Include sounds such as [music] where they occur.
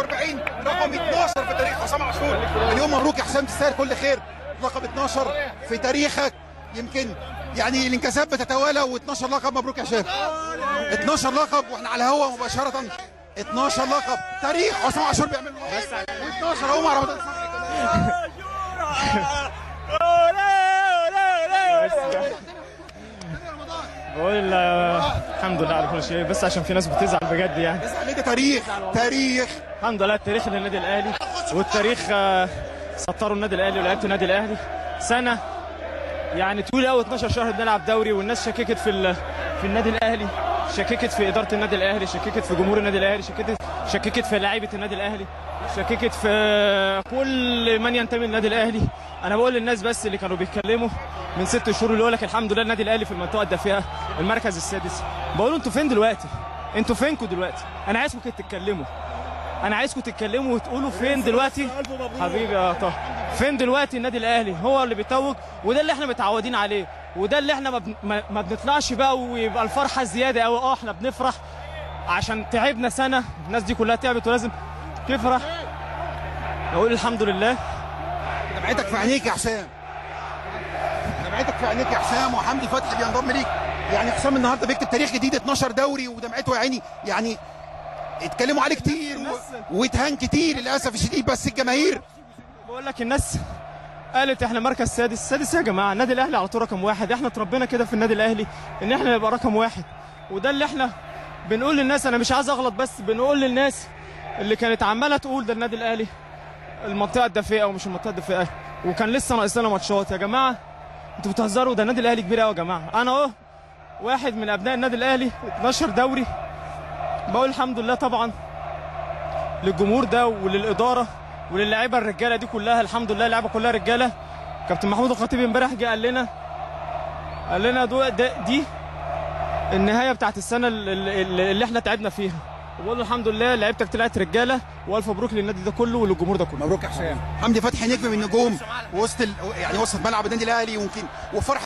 40 رقم 12 في تاريخ حسام عاشور. اليوم مبروك يا حسام تستاهل كل خير. لقب 12 في تاريخك. يمكن يعني الانكساب بتتوالى و12 لقب مبروك يا هشام 12 لقب وإحنا على الهوا مباشرة. 12 لقب. تاريخ حسام عاشور بيعمل و12 اهو مع رمضان. [laughs] صبري بقول الحمد لله على كل شيء. بس عشان في ناس بتزعل بجد يعني. كمان ده تاريخ تاريخ. الحمد لله التاريخ للنادي الأهلي. والتاريخ آه، سطروا النادي الأهلي ولعيبه النادي الأهلي. سنة يعني طويلة قوي 12 شهر بنلعب دوري والناس شككت في في النادي الأهلي. شككت في إدارة النادي الأهلي شككت في جمهور النادي الأهلي شككت شككت في لعيبه النادي الأهلي شككت في كل من ينتمي للنادي الأهلي. أنا بقول للناس بس اللي كانوا بيتكلموا من ست شهور اللي يقول لك الحمد لله النادي الأهلي في المنطقة الدافئة المركز السادس. بقول أنتوا فين دلوقتي؟ أنتوا فينكم دلوقتي؟ أنا عايزكم تتكلموا. أنا عايزكم تتكلموا وتقولوا فين دلوقتي؟ حبيبي يا طه فين دلوقتي النادي الأهلي؟ هو اللي بيتوج وده اللي إحنا متعودين عليه. وده اللي إحنا ما, بن... ما... ما بنطلعش بقى ويبقى الفرحة زيادة قوي آه إحنا بنفرح عشان تعبنا سنة. الناس دي كلها تعبت ولازم تفرح. نقول الحمد لله. دمعتك في عينيك يا حسام. دمعتك في عينيك يا حسام. وحمدي فتحي بينضم ليك. يعني حسام النهارده بيكتب تاريخ جديد 12 دوري ودمعته يا عيني. يعني اتكلموا عليه كتير و... واتهان كتير للأسف الشديد. بس الجماهير بقول لك الناس قالت إحنا مركز سادس. سادس يا جماعة النادي الأهلي على طول رقم واحد. إحنا اتربينا كده في النادي الأهلي إن إحنا نبقى رقم واحد. وده اللي إحنا بنقول للناس أنا مش عايز أغلط بس بنقول للناس اللي كانت عمالة تقول ده النادي الأهلي المنطقة الدافئه ومش المنطقة الدافئه وكان لسه ناقص لنا ماتشات. يا جماعة أنتوا بتهزروا ده النادي الأهلي كبير قوي يا جماعة. أنا أهو واحد من أبناء النادي الأهلي 12 دوري. بقول الحمد لله طبعا للجمهور ده وللإدارة. وللاعيبه الرجالة دي كلها الحمد لله اللعيبه كلها رجالة. كابتن محمود الخطيب امبارح جه قال لنا قال لنا دو دي النهاية بتاعت السنة اللي, اللي إحنا تعبنا فيها. وبقول الحمد لله لعيبتك طلعت رجالة. وألف مبروك للنادي ده كله وللجمهور ده كله. مبروك يا حسام. حمدي فتحي نجم من النجوم وسط ال... يعني وسط ملعب النادي الأهلي ويمكن وفرحة